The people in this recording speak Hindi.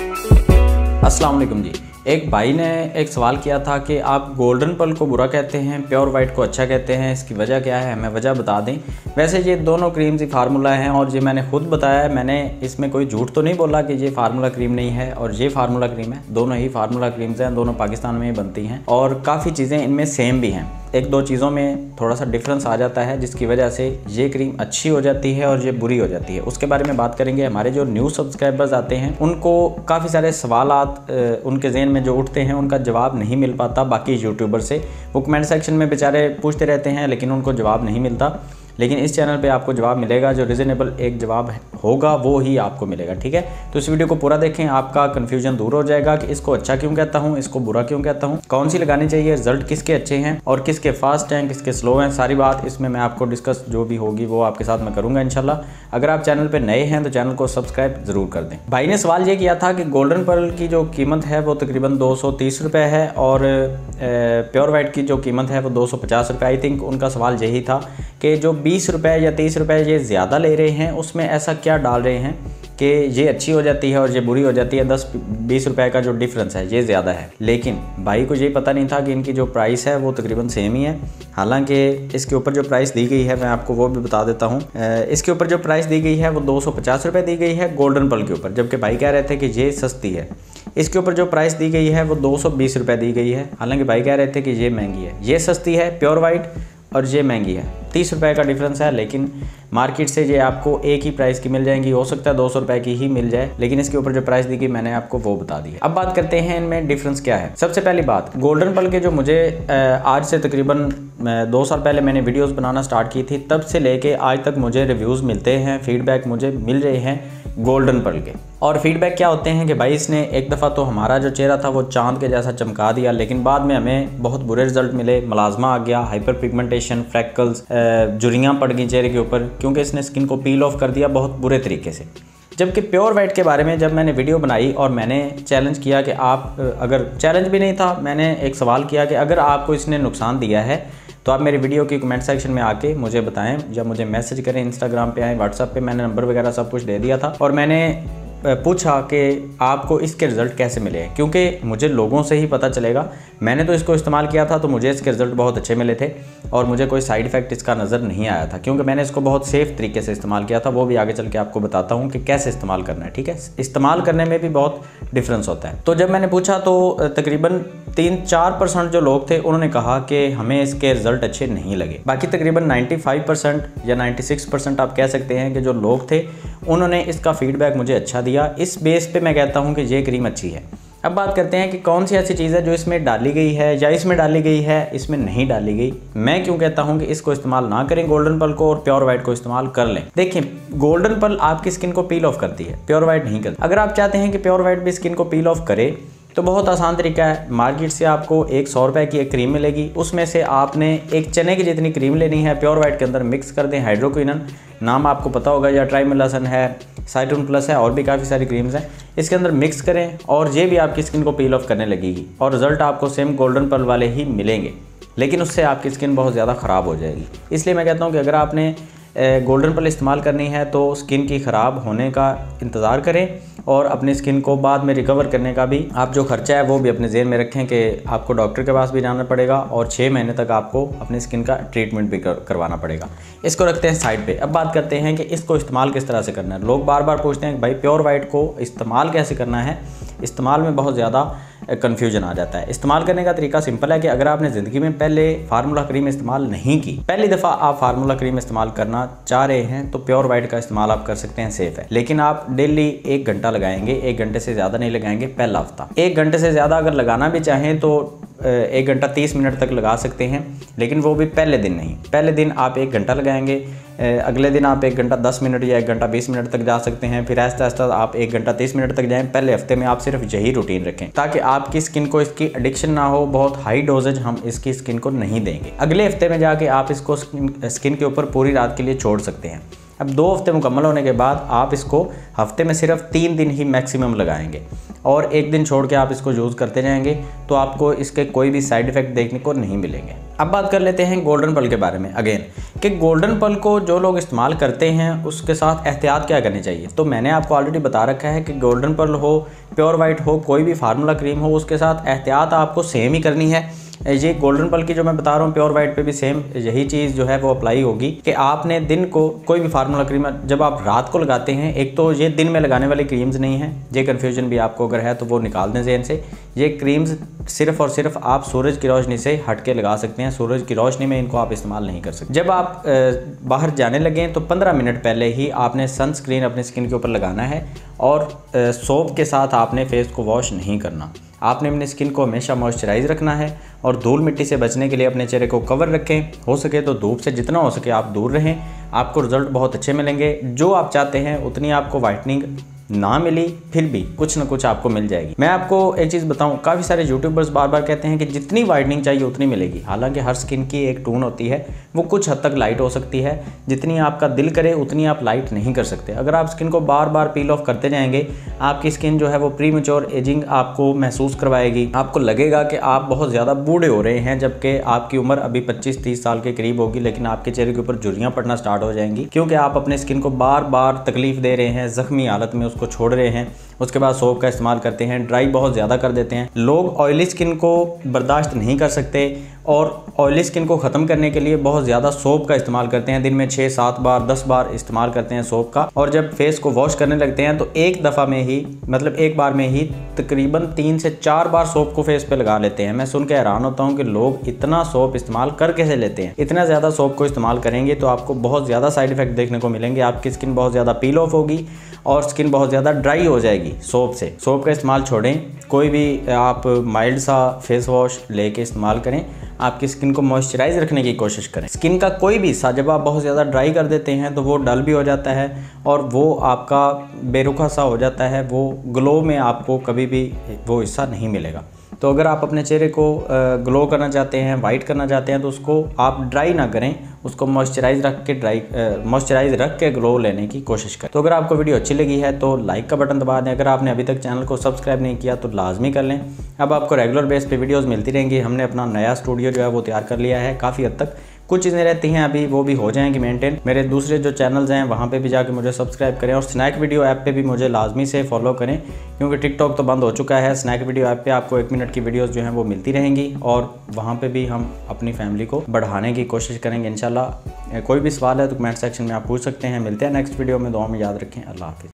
अस्सलाम वालेकुम जी। एक भाई ने एक सवाल किया था कि आप गोल्डन पल को बुरा कहते हैं, प्योर वाइट को अच्छा कहते हैं, इसकी वजह क्या है, हमें वजह बता दें। वैसे ये दोनों क्रीम्स ही फार्मूला हैं और ये मैंने खुद बताया है मैंने इसमें कोई झूठ तो नहीं बोला कि ये फार्मूला क्रीम नहीं है और ये फार्मूला क्रीम है। दोनों ही फार्मूला क्रीम्स हैं, दोनों पाकिस्तान में ही बनती हैं और काफ़ी चीज़ें इनमें सेम भी हैं। एक दो चीज़ों में थोड़ा सा डिफरेंस आ जाता है, जिसकी वजह से ये क्रीम अच्छी हो जाती है और ये बुरी हो जाती है। उसके बारे में बात करेंगे। हमारे जो न्यू सब्सक्राइबर्स आते हैं, उनको काफ़ी सारे सवाल उनके जेन में जो उठते हैं, उनका जवाब नहीं मिल पाता बाकी यूट्यूबर से। वो कमेंट सेक्शन में बेचारे पूछते रहते हैं, लेकिन उनको जवाब नहीं मिलता। लेकिन इस चैनल पे आपको जवाब मिलेगा, जो रिजनेबल एक जवाब होगा, वो ही आपको मिलेगा, ठीक है? तो इस वीडियो को पूरा देखें, आपका कन्फ्यूज़न दूर हो जाएगा कि इसको अच्छा क्यों कहता हूँ, इसको बुरा क्यों कहता हूँ, कौन सी लगानी चाहिए रिज़ल्ट किसके अच्छे हैं और किसके फास्ट हैं, किसके स्लो हैं, सारी बात इसमें मैं आपको डिस्कस जो भी होगी, वो आपके साथ मैं करूँगा इनशाला अगर आप चैनल पर नए हैं तो चैनल को सब्सक्राइब ज़रूर कर दें। भाई ने सवाल ये किया था कि गोल्डन पर्ल की जो कीमत है, वो तकरीबन दो सौ है और प्योर वाइट की जो कीमत है, वो दो सौ आई थिंक उनका सवाल यही था कि जो बीस रुपये या तीस रुपये ये ज़्यादा ले रहे हैं, उसमें ऐसा क्या डाल रहे हैं कि ये अच्छी हो जाती है और ये बुरी हो जाती है, दस, बीस रुपए का जो डिफरेंस है, ये ज़्यादा है। लेकिन भाई को ये पता नहीं था कि इनकी जो प्राइस है वो तकरीबन सेम ही है। हालाँकि इसके ऊपर जो प्राइस दी गई है, मैं आपको वो भी बता देता हूँ। इसके ऊपर जो प्राइस दी गई है, वो दो सौ दी गई है गोल्डन पल के ऊपर, जबकि भाई कह रहे थे कि ये सस्ती है। इसके ऊपर जो प्राइस दी गई है, वो दो सौ दी गई है। हालाँकि भाई कह रहे थे कि ये महँगी है। ये सस्ती है प्योर वाइट और ये महँगी है। तीस रुपये का डिफरेंस है, लेकिन मार्केट से ये आपको एक ही प्राइस की मिल जाएँगी। हो सकता है दो सौ रुपए की ही मिल जाए, लेकिन इसके ऊपर जो प्राइस दी गई, मैंने आपको वो बता दी अब बात करते हैं इनमें डिफरेंस क्या है। सबसे पहली बात गोल्डन पल के जो मुझे आज से तकरीबन दो साल पहले मैंने वीडियोस बनाना स्टार्ट की थी, तब से लेके आज तक मुझे रिव्यूज़ मिलते हैं फीडबैक मुझे मिल रहे हैं गोल्डन पर्ल के। और फीडबैक क्या होते हैं कि भाई इसने एक दफ़ा तो हमारा जो चेहरा था, वो चाँद के जैसा चमका दिया, लेकिन बाद में हमें बहुत बुरे रिज़ल्ट मिले। मलाजमा आ गया हाइपर पिगमेंटेशन फ्रैकल्स जुरियाँ पड़ गई चेहरे के ऊपर, क्योंकि इसने स्किन को पील ऑफ़ कर दिया बहुत बुरे तरीके से। जबकि प्योर वाइट के बारे में जब मैंने वीडियो बनाई और मैंने चैलेंज किया कि आप, अगर चैलेंज भी नहीं था, मैंने एक सवाल किया कि अगर आपको इसने नुकसान दिया है तो आप मेरी वीडियो की कमेंट सेक्शन में आके मुझे बताएँ, या मुझे मैसेज करें इंस्टाग्राम पे आए व्हाट्सअप पे मैंने नंबर वगैरह सब कुछ दे दिया था, और मैंने पूछा कि आपको इसके रिज़ल्ट कैसे मिले क्योंकि मुझे लोगों से ही पता चलेगा। मैंने तो इसको इस्तेमाल किया था तो मुझे इसके रिज़ल्ट बहुत अच्छे मिले थे और मुझे कोई साइड इफ़ेक्ट इसका नज़र नहीं आया था, क्योंकि मैंने इसको बहुत सेफ़ तरीके से इस्तेमाल किया था। वो भी आगे चल के आपको बताता हूँ कि कैसे इस्तेमाल करना है, ठीक है? इस्तेमाल करने में भी बहुत डिफरेंस होता है। तो जब मैंने पूछा तो तकरीबन तीन चार परसेंट जो लोग थे, उन्होंने कहा कि हमें इसके रिज़ल्ट अच्छे नहीं लगे। बाकी तकरीबन नाइन्टी परसेंट या नाइन्टी परसेंट आप कह सकते हैं कि जो लोग थे, उन्होंने इसका फीडबैक मुझे अच्छा दिया। इस बेस पे मैं कहता हूँ कि ये क्रीम अच्छी है। अब बात करते हैं कि कौन सी ऐसी चीज़ है जो इसमें डाली गई है या इसमें डाली गई है, इसमें नहीं डाली गई। मैं क्यों कहता हूँ कि इसको इस्तेमाल ना करें गोल्डन पल को और प्योर वाइट को इस्तेमाल कर लें। देखिए गोल्डन पल आपकी स्किन को पील ऑफ़ करती है प्योर वाइट नहीं करती। अगर आप चाहते हैं कि प्योर वाइट भी स्किन को पील ऑफ़ करे तो बहुत आसान तरीका है। मार्केट से आपको एक सौ रुपये की एक क्रीम मिलेगी। उसमें से आपने एक चने की जितनी क्रीम लेनी है प्योर वाइट के अंदर मिक्स कर दें हाइड्रोक्विनन नाम आपको पता होगा या ट्राइमिलासन है साइटोन प्लस है, और भी काफ़ी सारी क्रीम्स हैं। इसके अंदर मिक्स करें, और ये भी आपकी स्किन को पील ऑफ़ करने लगेगी, और रिज़ल्ट आपको सेम गोल्डन पर्ल वाले ही मिलेंगे। लेकिन उससे आपकी स्किन बहुत ज़्यादा ख़राब हो जाएगी। इसलिए मैं कहता हूँ कि अगर आपने गोल्डन पर्ल इस्तेमाल करनी है तो स्किन की ख़राब होने का इंतज़ार करें। और अपनी स्किन को बाद में रिकवर करने का भी आप जो खर्चा है वो भी अपने जेन में रखें कि आपको डॉक्टर के पास भी जाना पड़ेगा और छः महीने तक आपको अपनी स्किन का ट्रीटमेंट भी कर, करवाना पड़ेगा। इसको रखते हैं साइड पर अब बात करते हैं कि इसको इस्तेमाल किस तरह से करना है। लोग बार बार पूछते हैं कि भाई प्योर वाइट को इस्तेमाल कैसे करना है? इस्तेमाल में बहुत ज़्यादा कन्फ्यूज़न आ जाता है। इस्तेमाल करने का तरीका सिंपल है कि अगर आपने ज़िंदगी में पहले फार्मूला क्रीम इस्तेमाल नहीं की, पहली दफ़ा आप फार्मूला क्रीम इस्तेमाल करना चाह रहे हैं तो प्योर वाइट का इस्तेमाल आप कर सकते हैं सेफ़ है। लेकिन आप डेली एक घंटा लगाएँगे, एक घंटे से ज़्यादा नहीं लगाएँगे, पहला हफ़्ता। एक घंटे से ज़्यादा अगर लगाना भी चाहें तो एक घंटा तीस मिनट तक लगा सकते हैं, लेकिन वो भी पहले दिन नहीं। पहले दिन आप एक घंटा लगाएँगे अगले दिन आप एक घंटा दस मिनट या एक घंटा बीस मिनट तक जा सकते हैं। फिर ऐसा ऐसा आप एक घंटा तीस मिनट तक जाएँ। पहले हफ़्ते में आप सिर्फ़ यही रूटीन रखें, ताकि आपकी स्किन को इसकी एडिक्शन ना हो। बहुत हाई डोजेज हम इसकी स्किन को नहीं देंगे। अगले हफ़्ते में जाके आप इसको स्किन के ऊपर पूरी रात के लिए छोड़ सकते हैं। अब दो हफ़्ते मुकम्मल होने के बाद आप इसको हफ़्ते में सिर्फ़ तीन दिन ही मैक्सिमम लगाएँगे। और एक दिन छोड़ के आप इसको यूज़ करते जाएँगे तो आपको इसके कोई भी साइड इफ़ेक्ट देखने को नहीं मिलेंगे। अब बात कर लेते हैं गोल्डन पल के बारे में, अगेन, कि गोल्डन पल को जो लोग इस्तेमाल करते हैं, उसके साथ एहतियात क्या करनी चाहिए? तो मैंने आपको ऑलरेडी बता रखा है कि गोल्डन पल हो, प्योर वाइट हो, कोई भी फार्मूला क्रीम हो, उसके साथ एहतियात आपको सेम ही करनी है। ये गोल्डन पल की जो मैं बता रहा हूँ प्योर वाइट पे भी सेम यही चीज़ जो है वो अप्लाई होगी कि आपने दिन को कोई भी फार्मूला क्रीम जब आप रात को लगाते हैं, एक तो ये दिन में लगाने वाली क्रीम्स नहीं है, ये कन्फ्यूज़न भी आपको अगर है तो वो निकाल दें जहन से। ये क्रीम्स सिर्फ़ और सिर्फ़ आप सूरज की रोशनी से हट के लगा सकते हैं, सूरज की रोशनी में इनको आप इस्तेमाल नहीं कर सकते। जब आप बाहर जाने लगें तो 15 मिनट पहले ही आपने सनस्क्रीन अपने स्किन के ऊपर लगाना है और सोप के साथ आपने फेस को वॉश नहीं करना। आपने अपने स्किन को हमेशा मॉइस्चराइज रखना है और धूल मिट्टी से बचने के लिए अपने चेहरे को कवर रखें। हो सके तो धूप से जितना हो सके आप दूर रहें। आपको रिज़ल्ट बहुत अच्छे मिलेंगे। जो आप चाहते हैं, उतनी आपको वाइटनिंग ना मिली, फिर भी कुछ ना कुछ आपको मिल जाएगी। मैं आपको एक चीज़ बताऊँ, काफ़ी सारे यूट्यूबर्स बार बार कहते हैं कि जितनी वाइटनिंग चाहिए उतनी मिलेगी। हालाँकि हर स्किन की एक टून होती है, वो कुछ हद तक लाइट हो सकती है। जितनी आपका दिल करे, उतनी आप लाइट नहीं कर सकते। अगर आप स्किन को बार बार पील ऑफ़ करते जाएँगे, आपकी स्किन जो है वो प्री मेच्योर एजिंग आपको महसूस करवाएगी। आपको लगेगा कि आप बहुत ज़्यादा बूढ़े हो रहे हैं, जबकि आपकी उम्र अभी पच्चीस तीस साल के करीब होगी, लेकिन आपके चेहरे के ऊपर जुरियाँ पड़ना स्टार्ट हो जाएँगी। क्योंकि आप अपने स्किन को बार बार तकलीफ़ दे रहे हैं, जख्मी हालत में उसको छोड़ रहे हैं। उसके बाद सोप का इस्तेमाल करते हैं ड्राई बहुत ज़्यादा कर देते हैं। लोग ऑयली स्किन को बर्दाश्त नहीं कर सकते और ऑयली स्किन को ख़त्म करने के लिए बहुत ज़्यादा सोप का इस्तेमाल करते हैं। दिन में छः सात बार, दस बार इस्तेमाल करते हैं सोप का और जब फेस को वॉश करने लगते हैं तो एक दफ़ा में ही मतलब एक बार में ही तकरीबन तीन से चार बार सोप को फेस पे लगा लेते हैं। मैं सुन के हैरान होता हूँ कि लोग इतना सोप इस्तेमाल कर कैसे लेते हैं? इतना ज़्यादा सोप को इस्तेमाल करेंगे तो आपको बहुत ज़्यादा साइड इफ़ेक्ट देखने को मिलेंगे। आपकी स्किन बहुत ज़्यादा पील ऑफ़ होगी। और स्किन बहुत ज़्यादा ड्राई हो जाएगी सोप से। सोप का इस्तेमाल छोड़ें। कोई भी आप माइल्ड सा फेस वॉश लेके इस्तेमाल करें। आपकी स्किन को मॉइस्चराइज रखने की कोशिश करें। स्किन का कोई भी हिस्सा जब आप बहुत ज़्यादा ड्राई कर देते हैं तो वो डल भी हो जाता है और वो आपका बेरुखा सा हो जाता है। वो ग्लो में आपको कभी भी वो हिस्सा नहीं मिलेगा। तो अगर आप अपने चेहरे को ग्लो करना चाहते हैं वाइट करना चाहते हैं तो उसको आप ड्राई ना करें। उसको मॉइस्चराइज रख के ड्राई मॉइस्चराइज रख के ग्लो लेने की कोशिश करें। तो अगर आपको वीडियो अच्छी लगी है तो लाइक का बटन दबा दें। अगर आपने अभी तक चैनल को सब्सक्राइब नहीं किया तो लाजमी कर लें। अब आपको रेगुलर बेस पर वीडियोज़ मिलती रहेंगी। हमने अपना नया स्टूडियो जो है, वो तैयार कर लिया है। काफ़ी हद तक कुछ चीज़ें रहती हैं अभी, वो भी हो जाएँगी मेंटेन मेरे दूसरे जो चैनल्स हैं, वहाँ पे भी जाके मुझे सब्सक्राइब करें और स्नैक वीडियो ऐप पे भी मुझे लाजमी से फॉलो करें, क्योंकि टिकटॉक तो बंद हो चुका है। स्नैक वीडियो ऐप पे आपको एक मिनट की वीडियोस जो हैं वो मिलती रहेंगी और वहाँ पे भी हम अपनी फैमिली को बढ़ाने की कोशिश करेंगे इनशाला कोई भी सवाल है तो कमेंट सेक्शन में आप पूछ सकते हैं। मिलते हैं नेक्स्ट वीडियो में। दुआ में याद रखें। अल्लाह हाफिज़।